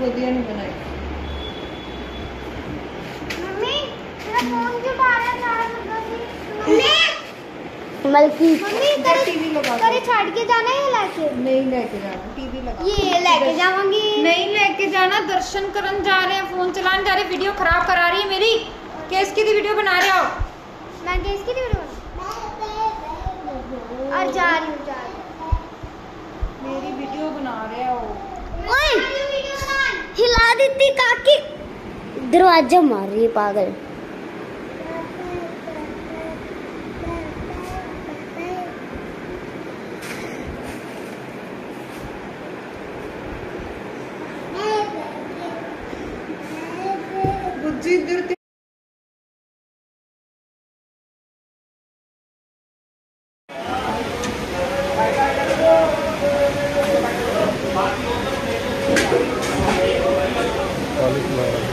ਵਧੀਆ ਨਹੀਂ ਬਣਾਈ ਮੰਮੀ ਮੇਰਾ ਫੋਨ ਕਿਉਂ ਬਾਹਰ ਚਾਰਜ ਲੱਗਾ ਸੀ ਮੰਮੀ ਮਲਕੀ ਮੰਮੀ ਕਰੇ टीवी लगा ਕਰੇ ਛੱਡ ਕੇ ਜਾਣਾ ਹੈ ਲੈਕੇ नहीं लेके जाना टीवी लगा ये लेके जाऊंगी नहीं लेके जाना दर्शन करन जा रहे हैं फोन चलाने जा रहे हैं वीडियो खराब करा रही है मेरी केस की वीडियो बना रहे हो देती काकी दरवाज़ा मार रही है पागल इधर ते- uh,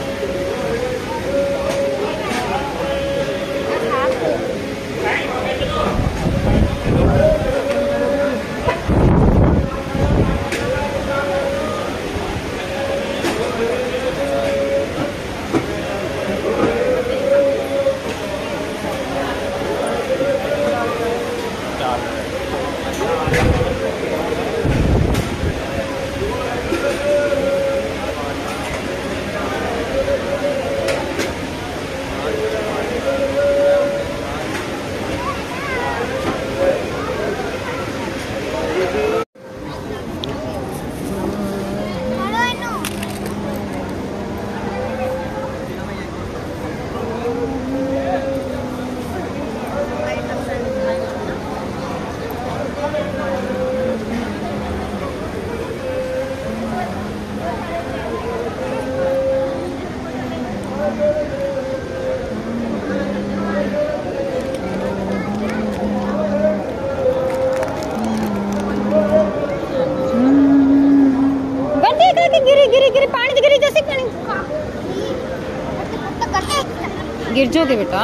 गिर जाओगे बेटा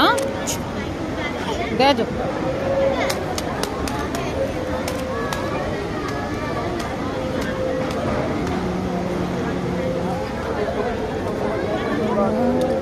बह जाओ अच्छा ले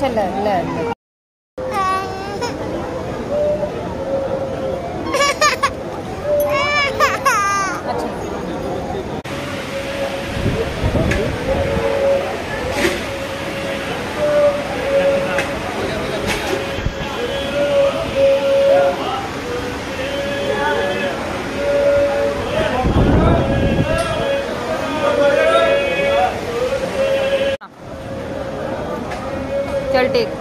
这冷不冷 चल टेक